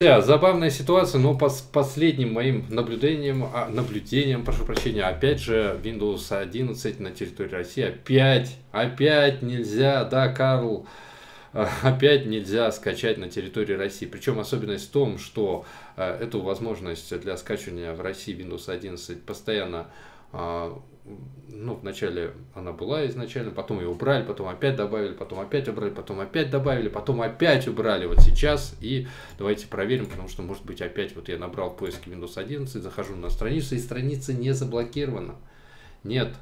Да, забавная ситуация, но по последним моим наблюдениям, а, наблюдениям, прошу прощения, опять же, Windows 11 на территории России опять, опять нельзя, да, Карл, а, опять нельзя скачать на территории России. Причем особенность в том, что а, эту возможность для скачивания в России Windows 11 постоянно ну, вначале она была изначально, потом ее убрали, потом опять добавили, потом опять убрали, потом опять добавили, потом опять убрали вот сейчас. И давайте проверим, потому что, может быть, опять вот я набрал в поиске Windows 11, захожу на страницу, и страница не заблокирована. Нет.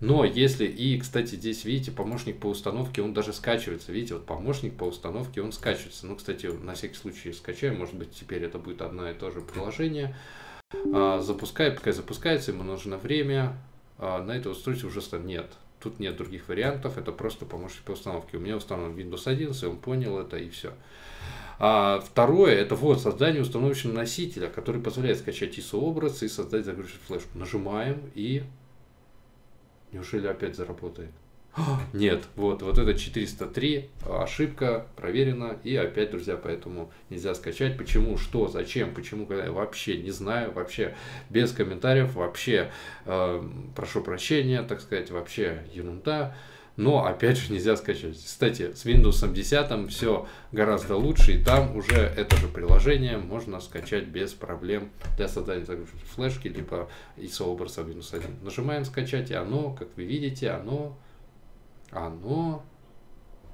Но если, и, кстати, здесь, видите, помощник по установке, он даже скачивается. Видите, вот помощник по установке, он скачивается. Ну, кстати, на всякий случай скачаю, может быть, теперь это будет одно и то же приложение. А, запускаю, пока запускается, ему нужно время, а на это устройство уже нет. Тут нет других вариантов, это просто помощник по установке. У меня установлен Windows 11, он понял это и все. А второе, это вот создание установочного носителя, который позволяет скачать ISO образ и создать загрузочную флешку. Нажимаем и... Неужели опять заработает? Нет, вот, вот это 403, ошибка проверена, и опять, друзья, поэтому нельзя скачать. Почему, что, зачем, почему, когда, вообще не знаю, вообще без комментариев, вообще, э, прошу прощения, так сказать, вообще ерунда. Но, опять же, нельзя скачать. Кстати, с Windows 10 все гораздо лучше, и там уже это же приложение можно скачать без проблем для создания загрузки флешки, либо ISO образа Windows 1. Нажимаем скачать, и оно, как вы видите, оно оно...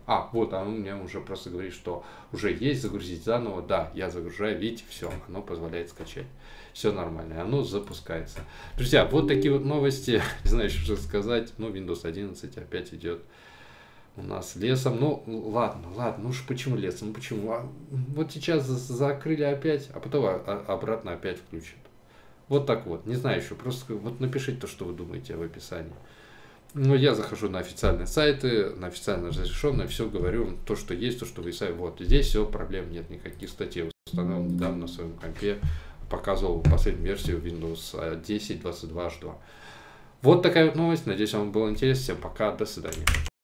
А, вот оно мне уже просто говорит, что уже есть, загрузить заново. Да, я загружаю, видите, все, оно позволяет скачать. Все нормально, оно запускается. Друзья, вот такие вот новости, не знаю, что сказать. Ну, Windows 11 опять идет у нас лесом. Ну, ладно, ладно, ну уж почему лесом, ну почему? А, вот сейчас закрыли опять, а потом обратно опять включат. Вот так вот, не знаю еще, просто вот напишите то, что вы думаете в описании. Ну, я захожу на официальные сайты, на официально разрешенные, все говорю, то, что есть, то, что вы сайт. Вот, здесь все, проблем нет, никаких статей установил недавно на своем компе, показывал последнюю версию Windows 10 22 H2. Вот такая вот новость, надеюсь, вам было интересно. Всем пока, до свидания.